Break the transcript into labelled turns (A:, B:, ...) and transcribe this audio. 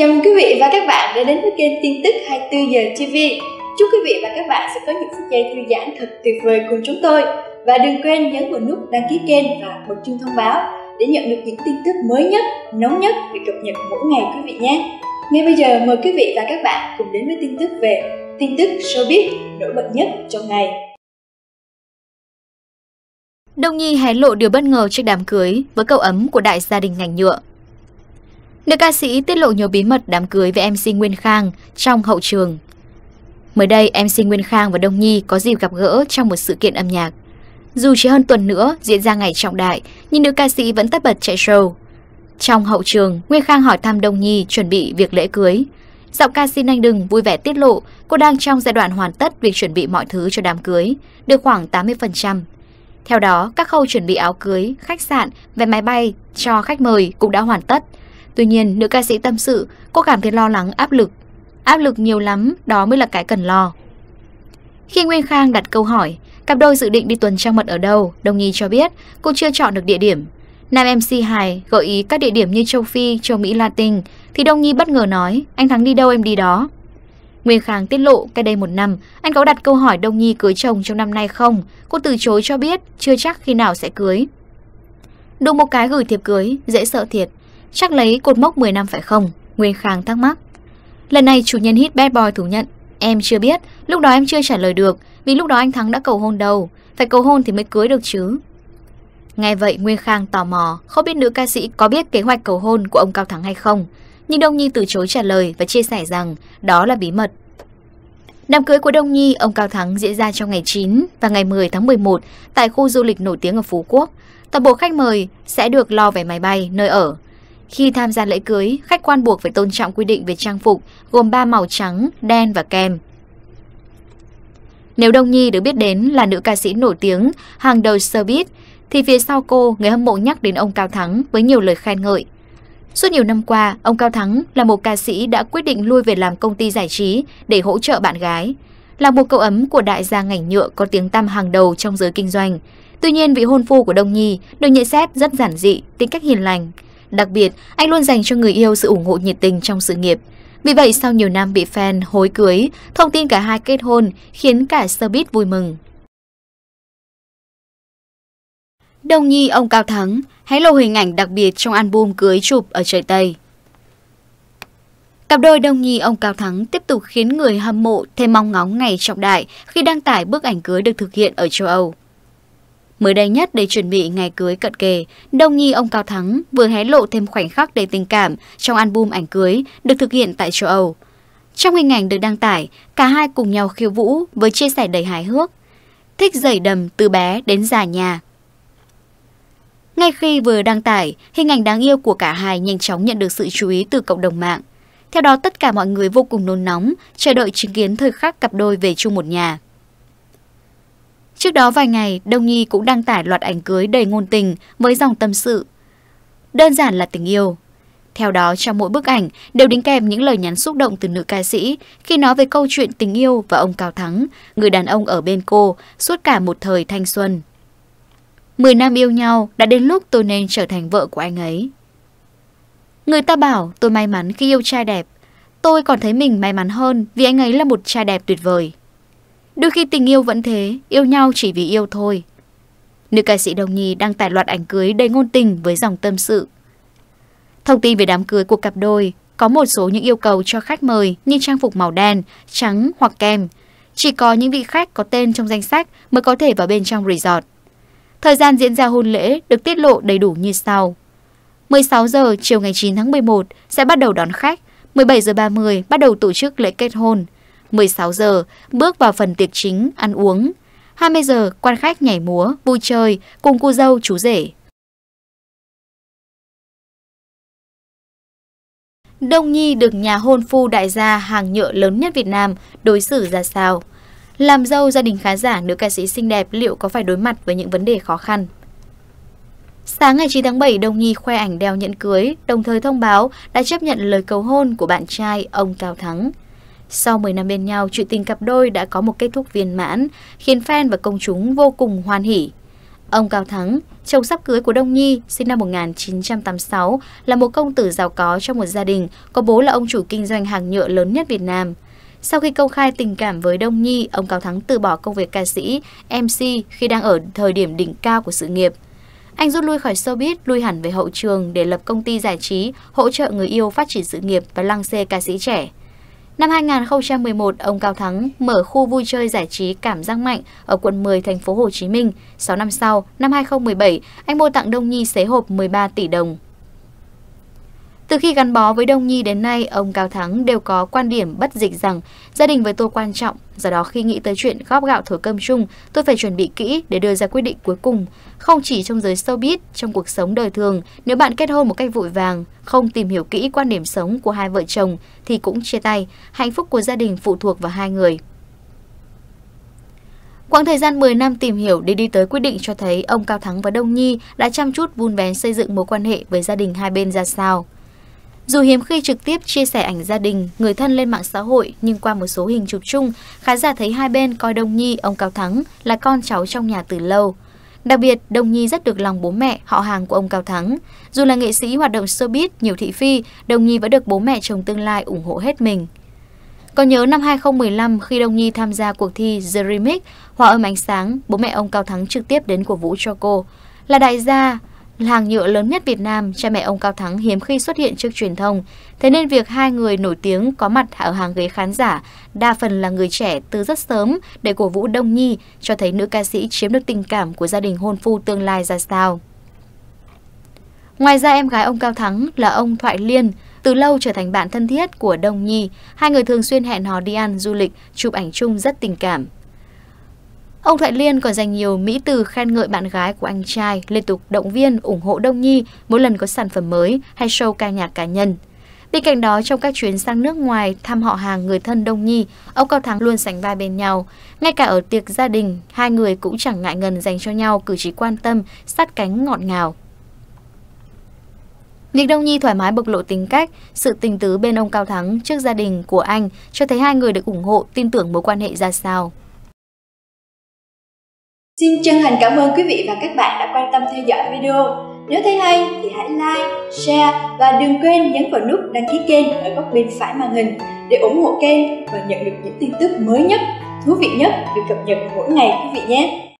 A: Chào mừng quý vị và các bạn đã đến với kênh tin tức 24 giờ TV. Chúc quý vị và các bạn sẽ có những phút giây thư giãn thật tuyệt vời cùng chúng tôi. Và đừng quên nhấn vào nút đăng ký kênh và bật chuông thông báo để nhận được những tin tức mới nhất, nóng nhất được cập nhật mỗi ngày quý vị nhé. Ngay bây giờ mời quý vị và các bạn cùng đến với tin tức về tin tức showbiz nổi bật nhất trong ngày.
B: Đông Nhi hé lộ điều bất ngờ trước đám cưới với cậu ấm của đại gia đình ngành nhựa. Nữ ca sĩ tiết lộ nhiều bí mật đám cưới với MC Nguyên Khang trong hậu trường. Mới đây, MC Nguyên Khang và Đông Nhi có dịp gặp gỡ trong một sự kiện âm nhạc. Dù chỉ hơn tuần nữa diễn ra ngày trọng đại, nhưng nữ ca sĩ vẫn tất bật chạy show. Trong hậu trường, Nguyên Khang hỏi thăm Đông Nhi chuẩn bị việc lễ cưới. Giọng ca sĩ Anh Đừng vui vẻ tiết lộ cô đang trong giai đoạn hoàn tất việc chuẩn bị mọi thứ cho đám cưới, được khoảng 80%. Theo đó, các khâu chuẩn bị áo cưới, khách sạn, vé máy bay cho khách mời cũng đã hoàn tất. Tuy nhiên, nữ ca sĩ tâm sự, cô cảm thấy lo lắng, áp lực. Áp lực nhiều lắm, đó mới là cái cần lo. Khi Nguyên Khang đặt câu hỏi, cặp đôi dự định đi tuần trăng mật ở đâu, Đồng Nhi cho biết cô chưa chọn được địa điểm. Nam MC Hải gợi ý các địa điểm như châu Phi, châu Mỹ Latin, thì Đông Nhi bất ngờ nói, anh Thắng đi đâu em đi đó. Nguyên Khang tiết lộ cách đây một năm, anh có đặt câu hỏi Đông Nhi cưới chồng trong năm nay không? Cô từ chối cho biết, chưa chắc khi nào sẽ cưới. Đụng một cái gửi thiệp cưới, dễ sợ thiệt. Chắc lấy cột mốc 10 năm phải không? Nguyên Khang thắc mắc. Lần này chủ nhân hit bad boy thú nhận. Em chưa biết, lúc đó em chưa trả lời được, vì lúc đó anh Thắng đã cầu hôn đầu Phải cầu hôn thì mới cưới được chứ. Nghe vậy Nguyên Khang tò mò, không biết nữ ca sĩ có biết kế hoạch cầu hôn của ông Cao Thắng hay không. Nhưng Đông Nhi từ chối trả lời và chia sẻ rằng đó là bí mật. Đám cưới của Đông Nhi, ông Cao Thắng diễn ra trong ngày 9 và ngày 10 tháng 11 tại khu du lịch nổi tiếng ở Phú Quốc. Toàn bộ khách mời sẽ được lo về máy bay, nơi ở. Khi tham gia lễ cưới, khách quan buộc phải tôn trọng quy định về trang phục gồm 3 màu trắng, đen và kem. Nếu Đông Nhi được biết đến là nữ ca sĩ nổi tiếng, hàng đầu showbiz, thì phía sau cô, người hâm mộ nhắc đến ông Cao Thắng với nhiều lời khen ngợi. Suốt nhiều năm qua, ông Cao Thắng là một ca sĩ đã quyết định lui về làm công ty giải trí để hỗ trợ bạn gái. Là một cậu ấm của đại gia ngành nhựa có tiếng tăm hàng đầu trong giới kinh doanh. Tuy nhiên, vị hôn phu của Đông Nhi được nhận xét rất giản dị, tính cách hiền lành. Đặc biệt, anh luôn dành cho người yêu sự ủng hộ nhiệt tình trong sự nghiệp. Vì vậy, sau nhiều năm bị fan hối cưới, thông tin cả hai kết hôn khiến cả showbiz vui mừng. Đông Nhi ông Cao Thắng hé lộ hình ảnh đặc biệt trong album cưới chụp ở trời Tây. Cặp đôi Đông Nhi ông Cao Thắng tiếp tục khiến người hâm mộ thêm mong ngóng ngày trọng đại khi đăng tải bức ảnh cưới được thực hiện ở châu Âu. Mới đây nhất để chuẩn bị ngày cưới cận kề, Đông Nhi ông Cao Thắng vừa hé lộ thêm khoảnh khắc đầy tình cảm trong album ảnh cưới được thực hiện tại châu Âu. Trong hình ảnh được đăng tải, cả hai cùng nhau khiêu vũ với chia sẻ đầy hài hước. Thích giày đầm từ bé đến già nhà. Ngay khi vừa đăng tải, hình ảnh đáng yêu của cả hai nhanh chóng nhận được sự chú ý từ cộng đồng mạng. Theo đó tất cả mọi người vô cùng nôn nóng, chờ đợi chứng kiến thời khắc cặp đôi về chung một nhà. Trước đó vài ngày, Đông Nhi cũng đăng tải loạt ảnh cưới đầy ngôn tình với dòng tâm sự. Đơn giản là tình yêu. Theo đó, trong mỗi bức ảnh đều đính kèm những lời nhắn xúc động từ nữ ca sĩ khi nói về câu chuyện tình yêu và ông Cao Thắng, người đàn ông ở bên cô suốt cả một thời thanh xuân. Mười năm yêu nhau, đã đến lúc tôi nên trở thành vợ của anh ấy. Người ta bảo tôi may mắn khi yêu trai đẹp. Tôi còn thấy mình may mắn hơn vì anh ấy là một trai đẹp tuyệt vời. Đôi khi tình yêu vẫn thế, yêu nhau chỉ vì yêu thôi. Nữ ca sĩ Đồng Nhi đăng tải loạt ảnh cưới đầy ngôn tình với dòng tâm sự. Thông tin về đám cưới của cặp đôi có một số những yêu cầu cho khách mời như trang phục màu đen, trắng hoặc kem. Chỉ có những vị khách có tên trong danh sách mới có thể vào bên trong resort. Thời gian diễn ra hôn lễ được tiết lộ đầy đủ như sau. 16 giờ chiều ngày 9 tháng 11 sẽ bắt đầu đón khách, 17 giờ 30 bắt đầu tổ chức lễ kết hôn. 16 giờ bước vào phần tiệc chính ăn uống. 20 giờ quan khách nhảy múa, vui chơi cùng cô dâu chú rể. Đông Nhi được nhà hôn phu đại gia hàng nhựa lớn nhất Việt Nam đối xử ra sao? Làm dâu gia đình khá giả nữ ca sĩ xinh đẹp liệu có phải đối mặt với những vấn đề khó khăn? Sáng ngày 9 tháng 7, Đông Nhi khoe ảnh đeo nhẫn cưới, đồng thời thông báo đã chấp nhận lời cầu hôn của bạn trai ông Cao Thắng. Sau 10 năm bên nhau, chuyện tình cặp đôi đã có một kết thúc viên mãn, khiến fan và công chúng vô cùng hoan hỉ. Ông Cao Thắng, chồng sắp cưới của Đông Nhi, sinh năm 1986, là một công tử giàu có trong một gia đình, có bố là ông chủ kinh doanh hàng nhựa lớn nhất Việt Nam. Sau khi công khai tình cảm với Đông Nhi, ông Cao Thắng từ bỏ công việc ca sĩ, MC khi đang ở thời điểm đỉnh cao của sự nghiệp. Anh rút lui khỏi showbiz, lui hẳn về hậu trường để lập công ty giải trí, hỗ trợ người yêu phát triển sự nghiệp và lăng xê ca sĩ trẻ. Năm 2011, ông Cao Thắng mở khu vui chơi giải trí Cảm giác mạnh ở quận 10 thành phố Hồ Chí Minh. 6 năm sau, năm 2017, anh mua tặng Đông Nhi xế hộp 13 tỷ đồng. Từ khi gắn bó với Đông Nhi đến nay, ông Cao Thắng đều có quan điểm bất dịch rằng gia đình với tôi quan trọng, do đó khi nghĩ tới chuyện góp gạo thổi cơm chung, tôi phải chuẩn bị kỹ để đưa ra quyết định cuối cùng. Không chỉ trong giới showbiz, trong cuộc sống đời thường, nếu bạn kết hôn một cách vội vàng, không tìm hiểu kỹ quan điểm sống của hai vợ chồng thì cũng chia tay, hạnh phúc của gia đình phụ thuộc vào hai người. Quãng thời gian 10 năm tìm hiểu để đi tới quyết định cho thấy ông Cao Thắng và Đông Nhi đã chăm chút vun vén xây dựng mối quan hệ với gia đình hai bên ra sao. Dù hiếm khi trực tiếp chia sẻ ảnh gia đình, người thân lên mạng xã hội, nhưng qua một số hình chụp chung, khán giả thấy hai bên coi Đông Nhi, ông Cao Thắng là con cháu trong nhà từ lâu. Đặc biệt, Đông Nhi rất được lòng bố mẹ, họ hàng của ông Cao Thắng. Dù là nghệ sĩ hoạt động showbiz, nhiều thị phi, Đông Nhi vẫn được bố mẹ chồng tương lai ủng hộ hết mình. Còn nhớ năm 2015 khi Đông Nhi tham gia cuộc thi The Remix, Hòa âm ánh sáng, bố mẹ ông Cao Thắng trực tiếp đến cổ vũ cho cô. Là đại gia, hàng nhựa lớn nhất Việt Nam, cha mẹ ông Cao Thắng hiếm khi xuất hiện trước truyền thông. Thế nên việc hai người nổi tiếng có mặt ở hàng ghế khán giả, đa phần là người trẻ từ rất sớm để cổ vũ Đông Nhi, cho thấy nữ ca sĩ chiếm được tình cảm của gia đình hôn phu tương lai ra sao. Ngoài ra em gái ông Cao Thắng là ông Thoại Liên, từ lâu trở thành bạn thân thiết của Đông Nhi. Hai người thường xuyên hẹn hò đi ăn, du lịch, chụp ảnh chung rất tình cảm. Ông Thoại Liên còn dành nhiều mỹ từ khen ngợi bạn gái của anh trai, liên tục động viên, ủng hộ Đông Nhi mỗi lần có sản phẩm mới hay show ca nhạc cá nhân. Bên cạnh đó, trong các chuyến sang nước ngoài thăm họ hàng người thân Đông Nhi, ông Cao Thắng luôn sánh vai bên nhau. Ngay cả ở tiệc gia đình, hai người cũng chẳng ngại ngần dành cho nhau cử chỉ quan tâm, sát cánh ngọt ngào. Việc Đông Nhi thoải mái bộc lộ tính cách, sự tình tứ bên ông Cao Thắng trước gia đình của anh cho thấy hai người được ủng hộ, tin tưởng mối quan hệ ra sao.
A: Xin chân thành cảm ơn quý vị và các bạn đã quan tâm theo dõi video. Nếu thấy hay thì hãy like, share và đừng quên nhấn vào nút đăng ký kênh ở góc bên phải màn hình để ủng hộ kênh và nhận được những tin tức mới nhất, thú vị nhất được cập nhật mỗi ngày quý vị nhé.